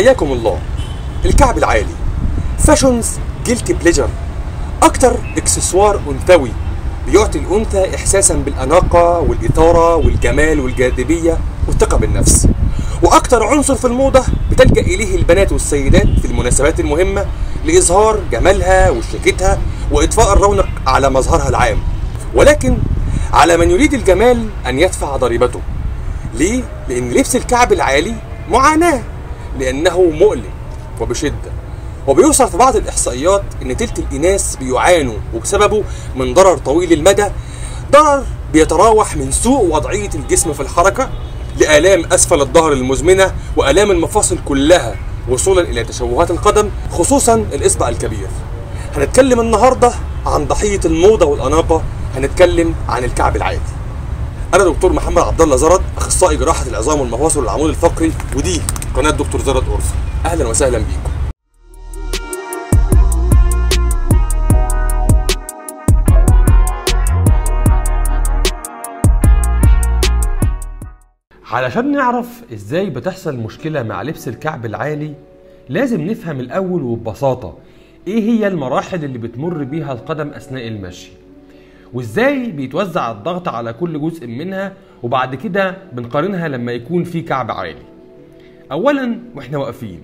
حياكم الله. الكعب العالي. fashion's guilty pleasure أكتر إكسسوار أنثوي. بيعطي الأنثى احساسا بالأناقة والإثارة والجمال والجاذبية والثقة بالنفس. وأكتر عنصر في الموضة بتلجأ إليه البنات والسيدات في المناسبات المهمة لإظهار جمالها وشياكتها واضفاء الرونق على مظهرها العام. ولكن على من يريد الجمال أن يدفع ضريبته. ليه؟ لأن لبس الكعب العالي معاناة. لأنه مؤلم وبشدة. وبيوصل في بعض الإحصائيات إن تلت الإناث بيعانوا وبسببه من ضرر طويل المدى ضرر بيتراوح من سوء وضعية الجسم في الحركة لآلام أسفل الظهر المزمنة وآلام المفاصل كلها وصولا إلى تشوهات القدم خصوصا الإصبع الكبير. هنتكلم النهارده عن ضحية الموضة والأناقة هنتكلم عن الكعب العالي أنا دكتور محمد عبد الله زرد أخصائي جراحة العظام والمفاصل والعمود الفقري ودي. قناة دكتور زرد اورثو أهلا وسهلا بيكم. علشان نعرف إزاي بتحصل مشكلة مع لبس الكعب العالي لازم نفهم الأول وببساطة إيه هي المراحل اللي بتمر بيها القدم أثناء المشي وإزاي بيتوزع الضغط على كل جزء منها وبعد كده بنقارنها لما يكون في كعب عالي. أولا وإحنا واقفين.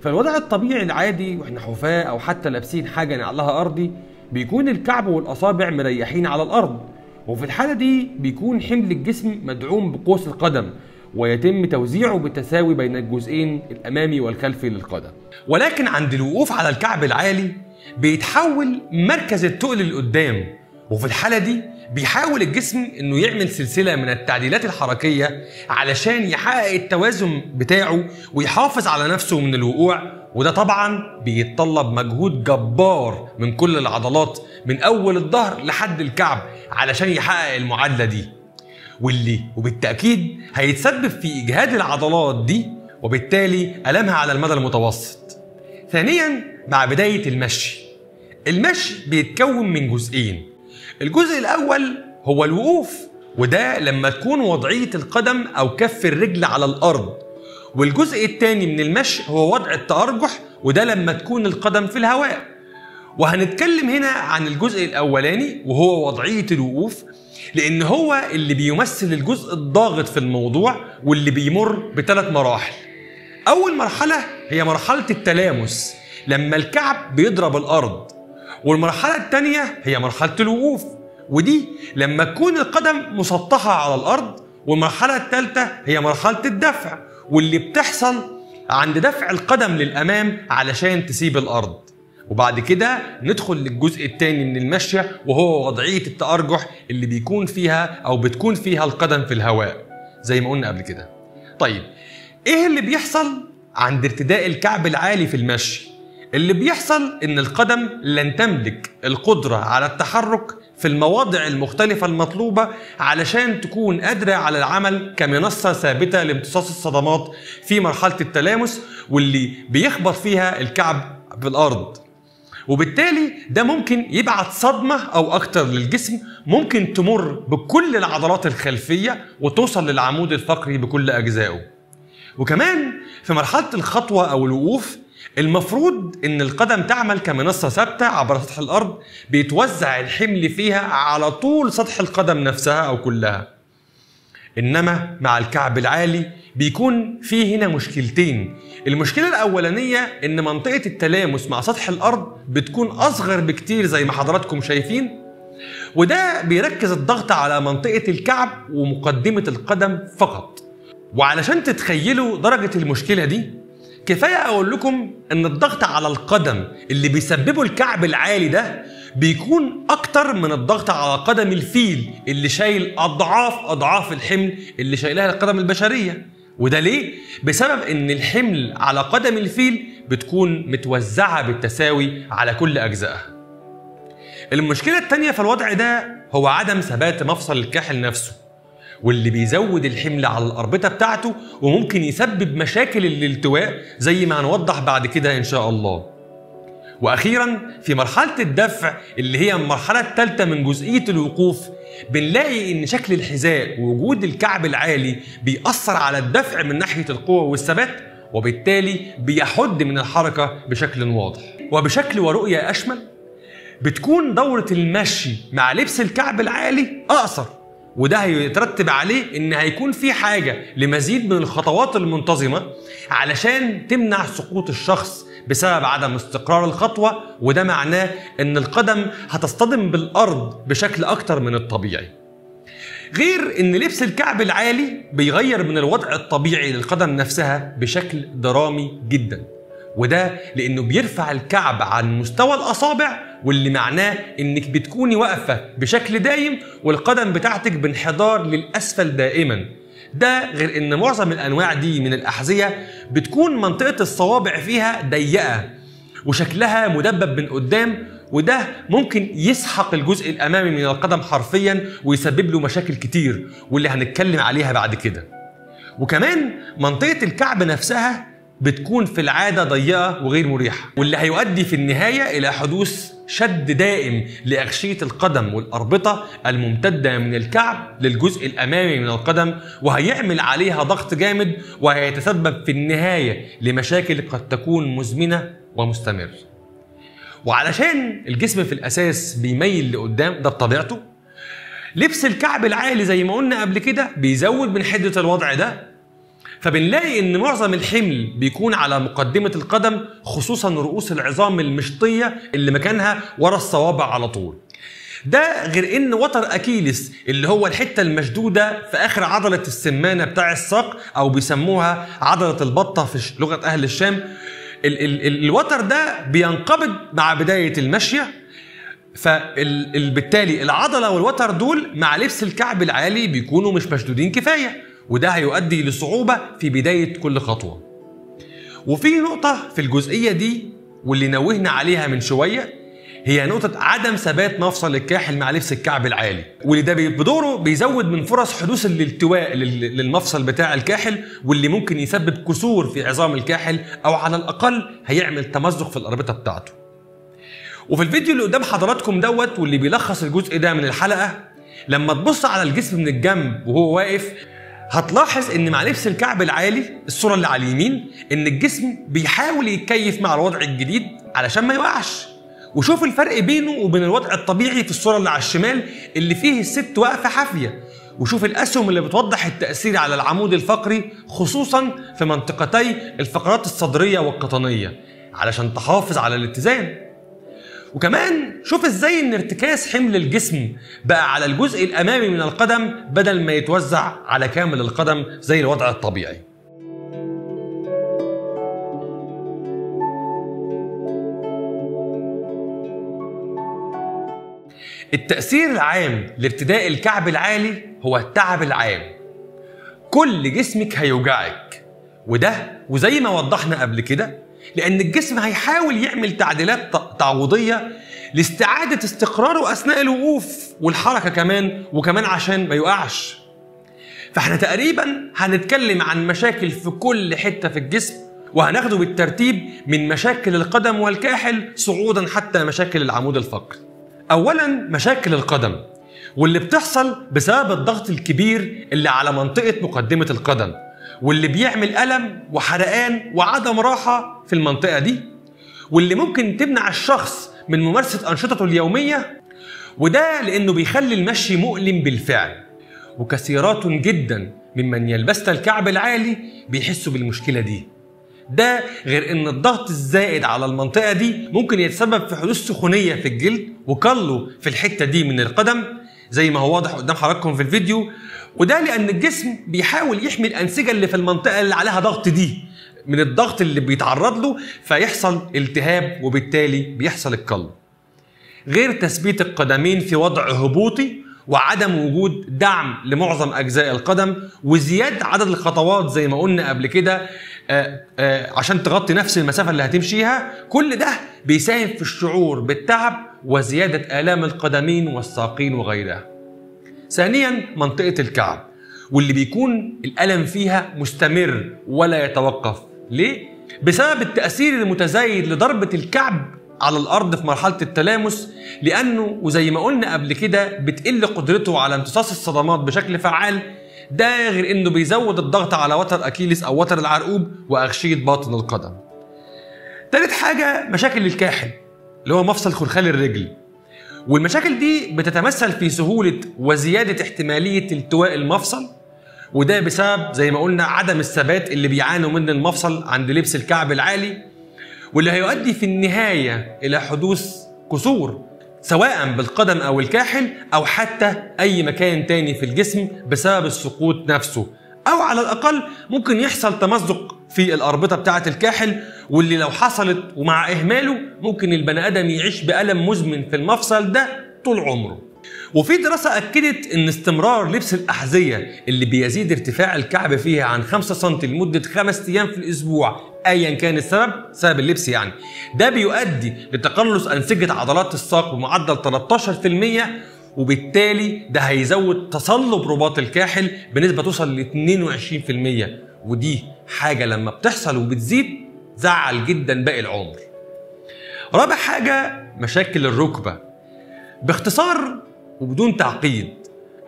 فالوضع الطبيعي العادي وإحنا حفاة أو حتى لابسين حاجة نعلها أرضي بيكون الكعب والأصابع مريحين على الأرض. وفي الحالة دي بيكون حمل الجسم مدعوم بقوس القدم ويتم توزيعه بالتساوي بين الجزئين الأمامي والخلفي للقدم. ولكن عند الوقوف على الكعب العالي بيتحول مركز التقل لقدام. وفي الحالة دي بيحاول الجسم إنه يعمل سلسلة من التعديلات الحركية علشان يحقق التوازن بتاعه ويحافظ على نفسه من الوقوع. وده طبعا بيتطلب مجهود جبار من كل العضلات من أول الظهر لحد الكعب علشان يحقق المعادلة دي. واللي وبالتأكيد هيتسبب في إجهاد العضلات دي وبالتالي ألمها على المدى المتوسط. ثانيا مع بداية المشي. المشي بيتكون من جزئين. الجزء الأول هو الوقوف وده لما تكون وضعية القدم أو كف الرجل على الأرض. والجزء الثاني من المشي هو وضع التأرجح وده لما تكون القدم في الهواء. وهنتكلم هنا عن الجزء الأولاني وهو وضعية الوقوف لأن هو اللي بيمثل الجزء الضاغط في الموضوع واللي بيمر بثلاث مراحل. أول مرحلة هي مرحلة التلامس لما الكعب بيضرب الأرض. والمرحلة الثانية هي مرحلة الوقوف. ودي لما تكون القدم مسطحة على الأرض والمرحلة الثالثة هي مرحلة الدفع. واللي بتحصل عند دفع القدم للأمام علشان تسيب الأرض. وبعد كده ندخل للجزء الثاني من المشية وهو وضعية التأرجح اللي بيكون فيها أو بتكون فيها القدم في الهواء زي ما قلنا قبل كده. طيب إيه اللي بيحصل عند ارتداء الكعب العالي في المشي؟ اللي بيحصل إن القدم لن تملك القدرة على التحرك في المواضع المختلفة المطلوبة علشان تكون قادرة على العمل كمنصة ثابتة لامتصاص الصدمات في مرحلة التلامس واللي بيخبط فيها الكعب بالأرض. وبالتالي ده ممكن يبعت صدمة أو أكتر للجسم ممكن تمر بكل العضلات الخلفية وتوصل للعمود الفقري بكل أجزائه. وكمان في مرحلة الخطوة أو الوقوف المفروض إن القدم تعمل كمنصة ثابتة عبر سطح الأرض بيتوزع الحمل فيها على طول سطح القدم نفسها أو كلها. إنما مع الكعب العالي بيكون في هنا مشكلتين. المشكلة الأولانية إن منطقة التلامس مع سطح الأرض بتكون أصغر بكتير زي ما حضراتكم شايفين وده بيركز الضغط على منطقة الكعب ومقدمة القدم فقط. وعلشان تتخيلوا درجة المشكلة دي كفاية أقول لكم إن الضغط على القدم اللي بيسببه الكعب العالي ده بيكون أكتر من الضغط على قدم الفيل اللي شايل أضعاف أضعاف الحمل اللي شايلها القدم البشرية. وده ليه؟ بسبب إن الحمل على قدم الفيل بتكون متوزعة بالتساوي على كل أجزائها. المشكلة الثانية في الوضع ده هو عدم ثبات مفصل الكاحل نفسه. واللي بيزود الحمل على الأربطة بتاعته وممكن يسبب مشاكل الالتواء زي ما هنوضح بعد كده إن شاء الله. وأخيرا في مرحلة الدفع اللي هي المرحلة الثالثة من جزئية الوقوف بنلاقي إن شكل الحذاء ووجود الكعب العالي بيأثر على الدفع من ناحية القوة والثبات وبالتالي بيحد من الحركة بشكل واضح. وبشكل ورؤية أشمل بتكون دورة المشي مع لبس الكعب العالي أقصر. وده هيترتب عليه إن هيكون في حاجة لمزيد من الخطوات المنتظمة علشان تمنع سقوط الشخص بسبب عدم استقرار الخطوة وده معناه إن القدم هتصطدم بالأرض بشكل أكتر من الطبيعي. غير إن لبس الكعب العالي بيغير من الوضع الطبيعي للقدم نفسها بشكل درامي جدا. وده لأنه بيرفع الكعب عن مستوى الأصابع واللي معناه إنك بتكوني واقفة بشكل دايم والقدم بتاعتك بانحدار للأسفل دائما. ده غير إن معظم الأنواع دي من الأحذية بتكون منطقة الصوابع فيها ضيقة وشكلها مدبب من قدام وده ممكن يسحق الجزء الأمامي من القدم حرفيا ويسبب له مشاكل كتير واللي هنتكلم عليها بعد كده. وكمان منطقة الكعب نفسها بتكون في العادة ضيقة وغير مريحة واللي هيؤدي في النهاية إلى حدوث شد دائم لأغشية القدم والأربطة الممتدة من الكعب للجزء الأمامي من القدم وهيعمل عليها ضغط جامد وهيتسبب في النهاية لمشاكل قد تكون مزمنة ومستمرة. وعلشان الجسم في الأساس بيميل لقدام ده بطبيعته لبس الكعب العالي زي ما قلنا قبل كده بيزود من حدة الوضع ده فبنلاقي إن معظم الحمل بيكون على مقدمة القدم خصوصا رؤوس العظام المشطية اللي مكانها ورا الصوابع على طول. ده غير إن وتر اكيلس اللي هو الحتة المشدودة في آخر عضلة السمانة بتاع الساق أو بيسموها عضلة البطة في لغة أهل الشام ال- ال- ال- الوتر ده بينقبض مع بداية المشية. فبالتالي العضلة والوتر دول مع لبس الكعب العالي بيكونوا مش مشدودين كفاية. وده هيؤدي لصعوبة في بداية كل خطوة. وفي نقطة في الجزئية دي واللي نوهنا عليها من شوية هي نقطة عدم ثبات مفصل الكاحل مع لبس الكعب العالي. واللي ده بدوره بيزود من فرص حدوث الالتواء لل- للمفصل بتاع الكاحل واللي ممكن يسبب كسور في عظام الكاحل أو على الأقل هيعمل تمزق في الأربطة بتاعته. وفي الفيديو اللي قدام حضراتكم دوت واللي بيلخص الجزء ده من الحلقة لما تبص على الجسم من الجنب وهو واقف هتلاحظ إن مع لبس الكعب العالي الصورة اللي على اليمين إن الجسم بيحاول يتكيف مع الوضع الجديد علشان ما يوقعش. وشوف الفرق بينه وبين الوضع الطبيعي في الصورة اللي على الشمال اللي فيه الست واقفة حافية. وشوف الأسهم اللي بتوضح التأثير على العمود الفقري خصوصا في منطقتي الفقرات الصدرية والقطنية علشان تحافظ على الاتزان. وكمان شوف إزاي إن ارتكاز حمل الجسم بقى على الجزء الأمامي من القدم بدل ما يتوزع على كامل القدم زي الوضع الطبيعي. التأثير العام لارتداء الكعب العالي هو التعب العام. كل جسمك هيوجعك. وده وزي ما وضحنا قبل كده لأن الجسم هيحاول يعمل تعديلات ت- تعويضية لاستعادة استقراره أثناء الوقوف والحركة كمان وكمان عشان ما يقعش فإحنا تقريبا هنتكلم عن مشاكل في كل حتة في الجسم وهناخده بالترتيب من مشاكل القدم والكاحل صعودا حتى مشاكل العمود الفقري. اولا مشاكل القدم واللي بتحصل بسبب الضغط الكبير اللي على منطقة مقدمة القدم واللي بيعمل ألم وحرقان وعدم راحة في المنطقة دي. واللي ممكن تمنع الشخص من ممارسة أنشطته اليومية وده لأنه بيخلي المشي مؤلم بالفعل. وكثيرات جدا ممن يلبسن الكعب العالي بيحسوا بالمشكلة دي. ده غير إن الضغط الزائد على المنطقة دي ممكن يتسبب في حدوث سخونية في الجلد وقله في الحتة دي من القدم زي ما هو واضح قدام حضراتكم في الفيديو. وده لأن الجسم بيحاول يحمي الأنسجة اللي في المنطقة اللي عليها ضغط دي. من الضغط اللي بيتعرض له فيحصل التهاب وبالتالي بيحصل القلب. غير تثبيت القدمين في وضع هبوطي وعدم وجود دعم لمعظم أجزاء القدم وزيادة عدد الخطوات زي ما قلنا قبل كده آه، آه، عشان تغطي نفس المسافة اللي هتمشيها كل ده بيساهم في الشعور بالتعب وزيادة آلام القدمين والساقين وغيرها. ثانيا منطقة الكعب واللي بيكون الألم فيها مستمر ولا يتوقف. ليه؟ بسبب التأثير المتزايد لضربة الكعب على الأرض في مرحلة التلامس لأنه وزي ما قلنا قبل كده بتقل قدرته على امتصاص الصدمات بشكل فعال. ده غير إنه بيزود الضغط على وتر أكيليس أو وتر العرقوب وأغشية باطن القدم. تالت حاجة مشاكل الكاحل اللي هو مفصل خلخال الرجل. والمشاكل دي بتتمثل في سهولة وزيادة احتمالية التواء المفصل. وده بسبب زي ما قلنا عدم الثبات اللي بيعانوا منه المفصل عند لبس الكعب العالي واللي هيؤدي في النهاية إلى حدوث كسور سواء بالقدم أو الكاحل أو حتى أي مكان تاني في الجسم بسبب السقوط نفسه. أو على الأقل ممكن يحصل تمزق في الأربطة بتاعة الكاحل واللي لو حصلت ومع إهماله ممكن البني آدم يعيش بألم مزمن في المفصل ده طول عمره. وفي دراسة أكدت إن استمرار لبس الأحذية اللي بيزيد ارتفاع الكعب فيها عن 5 سم لمدة خمس أيام في الأسبوع أيا كان السبب سبب اللبس يعني. ده بيؤدي لتقلص أنسجة عضلات الساق بمعدل 13% وبالتالي ده هيزود تصلب رباط الكاحل بنسبة توصل ل 22% ودي حاجة لما بتحصل وبتزيد زعل جدا باقي العمر. رابع حاجة مشاكل الركبة. باختصار وبدون تعقيد.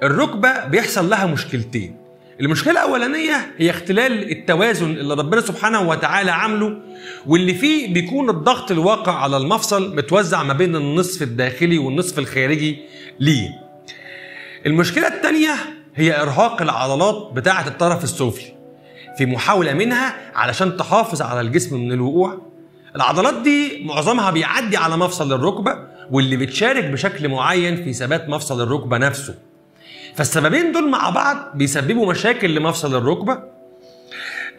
الركبة بيحصل لها مشكلتين. المشكلة الأولانية هي اختلال التوازن اللي ربنا سبحانه وتعالى عامله واللي فيه بيكون الضغط الواقع على المفصل متوزع ما بين النصف الداخلي والنصف الخارجي ليه. المشكلة الثانية هي إرهاق العضلات بتاعة الطرف السفلي. في محاولة منها علشان تحافظ على الجسم من الوقوع العضلات دي معظمها بيعدي على مفصل الركبة واللي بتشارك بشكل معين في ثبات مفصل الركبة نفسه. فالسببين دول مع بعض بيسببوا مشاكل لمفصل الركبة.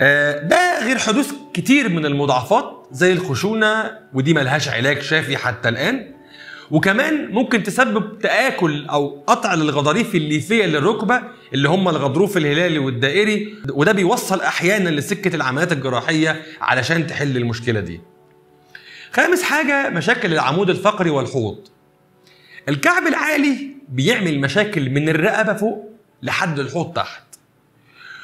آه، ده غير حدوث كتير من المضاعفات زي الخشونة ودي ملهاش علاج شافي حتى الآن. وكمان ممكن تسبب تآكل أو قطع للغضاريف الليفية للركبة اللي هم الغضروف الهلالي والدائري وده بيوصل أحيانا لسكة العمليات الجراحية علشان تحل المشكلة دي. خامس حاجة مشاكل العمود الفقري والحوض. الكعب العالي بيعمل مشاكل من الرقبة فوق لحد الحوض تحت.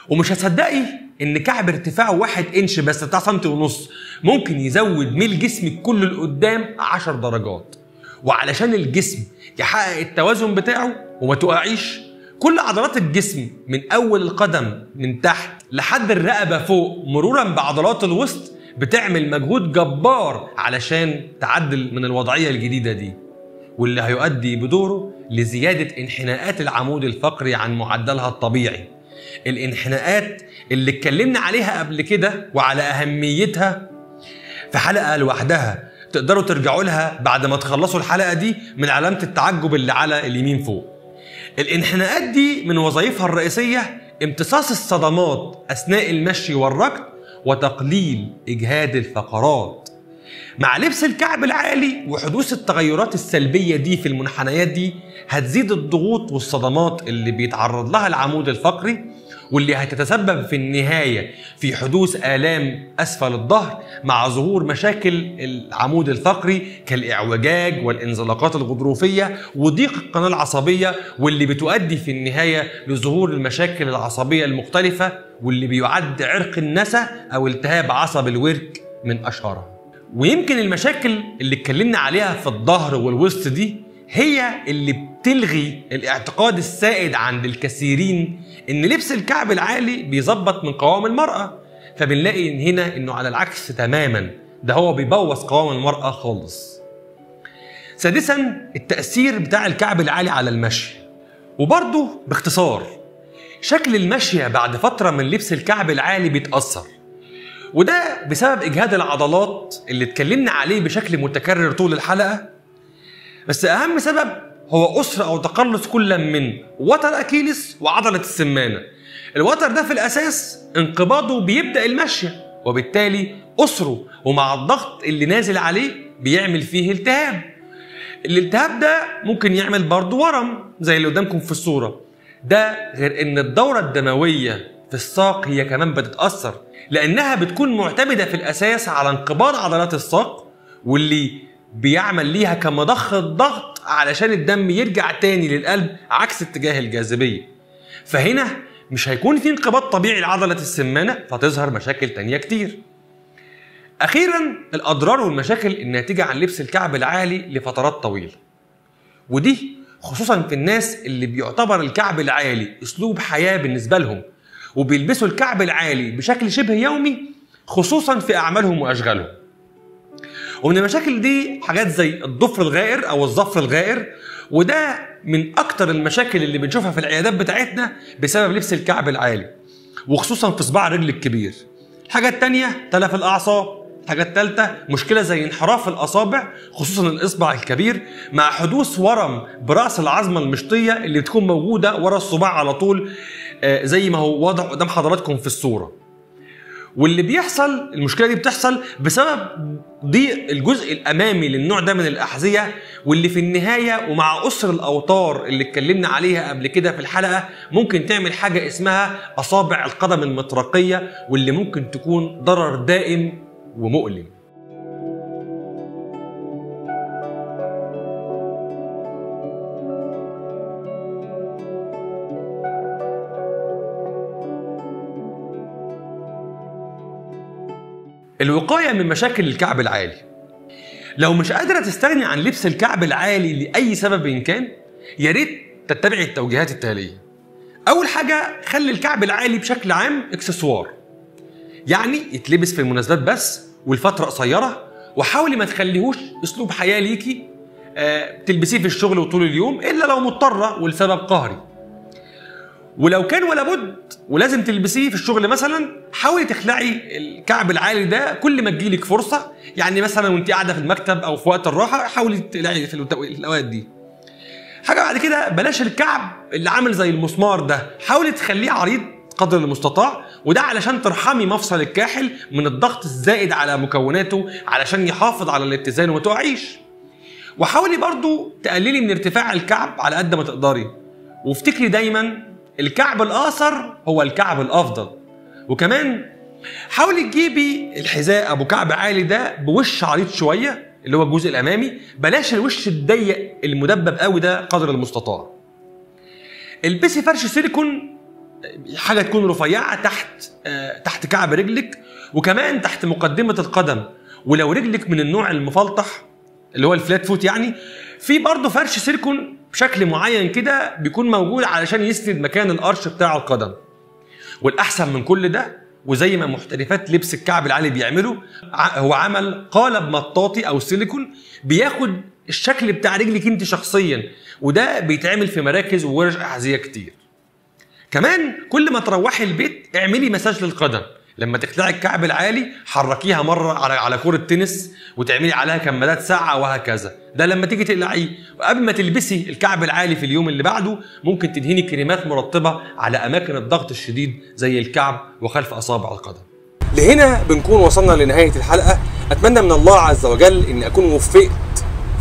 ومش هتصدقي إن كعب ارتفاعه واحد إنش بس بتاع سنتي ونص ممكن يزود ميل جسمك كله لقدام 10 درجات. وعلشان الجسم يحقق التوازن بتاعه وما تقعيش كل عضلات الجسم من أول القدم من تحت لحد الرقبة فوق مرورا بعضلات الوسط بتعمل مجهود جبار علشان تعدل من الوضعية الجديدة دي واللي هيؤدي بدوره لزيادة انحناءات العمود الفقري عن معدلها الطبيعي. الانحناءات اللي اتكلمنا عليها قبل كده وعلى أهميتها في حلقة لوحدها تقدروا ترجعوا لها بعد ما تخلصوا الحلقة دي من علامة التعجب اللي على اليمين فوق. الانحناءات دي من وظائفها الرئيسية امتصاص الصدمات أثناء المشي والركض وتقليل إجهاد الفقرات. مع لبس الكعب العالي وحدوث التغيرات السلبية دي في المنحنيات دي هتزيد الضغوط والصدمات اللي بيتعرض لها العمود الفقري واللي هتتسبب في النهاية في حدوث آلام أسفل الظهر مع ظهور مشاكل العمود الفقري كالإعوجاج والانزلاقات الغضروفية وضيق القناة العصبية واللي بتؤدي في النهاية لظهور المشاكل العصبية المختلفة واللي بيعد عرق النسا أو التهاب عصب الورك من أشهرها. ويمكن المشاكل اللي اتكلمنا عليها في الظهر والوسط دي هي اللي بتلغي الاعتقاد السائد عند الكثيرين إن لبس الكعب العالي بيظبط من قوام المرأة. فبنلاقي إن هنا إنه على العكس تماما. ده هو بيبوظ قوام المرأة خالص. سادسا التأثير بتاع الكعب العالي على المشي. وبرضه باختصار شكل المشية بعد فترة من لبس الكعب العالي بيتأثر. وده بسبب إجهاد العضلات اللي اتكلمنا عليه بشكل متكرر طول الحلقة. بس أهم سبب هو اسر أو تقلص كل من وتر اكيلس وعضلة السمانة. الوتر ده في الأساس انقباضه بيبدأ المشيه وبالتالي أسره ومع الضغط اللي نازل عليه بيعمل فيه التهاب. الالتهاب ده ممكن يعمل برضه ورم زي اللي قدامكم في الصورة. ده غير إن الدورة الدموية في الساق هي كمان بتتأثر لأنها بتكون معتمدة في الأساس على انقباض عضلات الساق واللي بيعمل ليها كمضخة ضغط علشان الدم يرجع تاني للقلب عكس اتجاه الجاذبية. فهنا مش هيكون في انقباض طبيعي لعضلة السمانة فتظهر مشاكل تانية كتير. أخيرا الأضرار والمشاكل الناتجة عن لبس الكعب العالي لفترات طويلة. ودي خصوصا في الناس اللي بيعتبر الكعب العالي أسلوب حياة بالنسبة لهم وبيلبسوا الكعب العالي بشكل شبه يومي خصوصا في أعمالهم وأشغالهم. ومن المشاكل دي حاجات زي الضفر الغائر أو الظفر الغائر وده من أكتر المشاكل اللي بنشوفها في العيادات بتاعتنا بسبب لبس الكعب العالي وخصوصا في صباع الرجل الكبير. الحاجة التانية تلف الأعصاب. الحاجة التالتة مشكلة زي انحراف الأصابع خصوصا الإصبع الكبير مع حدوث ورم برأس العظمة المشطية اللي بتكون موجودة ورا الصباع على طول آه، زي ما هو واضح قدام حضراتكم في الصورة. واللي بيحصل المشكلة دي بتحصل بسبب ضيق الجزء الأمامي للنوع ده من الأحذية واللي في النهاية ومع أسر الأوتار اللي اتكلمنا عليها قبل كده في الحلقة ممكن تعمل حاجة اسمها أصابع القدم المطرقيه واللي ممكن تكون ضرر دائم ومؤلم. الوقاية من مشاكل الكعب العالي. لو مش قادرة تستغني عن لبس الكعب العالي لأي سبب إن كان يا ريت تتبعي التوجيهات التالية. أول حاجة خلي الكعب العالي بشكل عام إكسسوار. يعني يتلبس في المناسبات بس والفترة قصيرة وحاولي ما تخليهوش أسلوب حياة ليكي آه، تلبسيه في الشغل وطول اليوم إلا لو مضطرة ولسبب قهري. ولو كان ولا بد ولازم تلبسيه في الشغل مثلا حاولي تخلعي الكعب العالي ده كل ما تجيلك فرصة. يعني مثلا وانت قاعدة في المكتب أو في وقت الراحة حاولي تقلعي في الأوقات دي. حاجة بعد كده بلاش الكعب اللي عامل زي المسمار ده. حاولي تخليه عريض قدر المستطاع وده علشان ترحمي مفصل الكاحل من الضغط الزائد على مكوناته علشان يحافظ على الاتزان وما وحاولي برضو تقللي من ارتفاع الكعب على قد ما تقدري. وافتكري دايما الكعب الاقصر هو الكعب الأفضل. وكمان حاولي تجيبي الحذاء أبو كعب عالي ده بوش عريض شوية اللي هو الجزء الأمامي. بلاش الوش الضيق المدبب قوي ده قدر المستطاع. البسي فرش سيليكون حاجة تكون رفيعة تحت آه، تحت كعب رجلك. وكمان تحت مقدمة القدم. ولو رجلك من النوع المفلطح اللي هو ال flat foot يعني في برضه فرش سيليكون بشكل معين كده بيكون موجود علشان يسند مكان القرش بتاع القدم. والأحسن من كل ده وزي ما محترفات لبس الكعب العالي بيعملوا هو عمل قالب مطاطي أو سيليكون بياخد الشكل بتاع رجلك أنت شخصيا وده بيتعمل في مراكز وورش أحذية كتير. كمان كل ما تروحي البيت اعملي مساج للقدم. لما تخلعي الكعب العالي حركيها مرة على على كورة تنس وتعملي عليها كمادات ساعة وهكذا. ده لما تيجي تقلعيه. وقبل ما تلبسي الكعب العالي في اليوم اللي بعده ممكن تدهني كريمات مرطبة على أماكن الضغط الشديد زي الكعب وخلف أصابع القدم. لهنا بنكون وصلنا لنهاية الحلقة. أتمنى من الله عز وجل أن أكون وفقت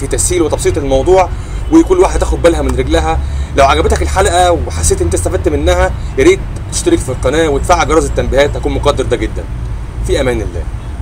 في تسهيل وتبسيط الموضوع. وكل واحدة تاخد بالها من رجلها. لو عجبتك الحلقة وحسيت أنت استفدت منها يا ريت تشترك في القناة وتفعل جرس التنبيهات هكون مقدر ده جدا. في أمان الله.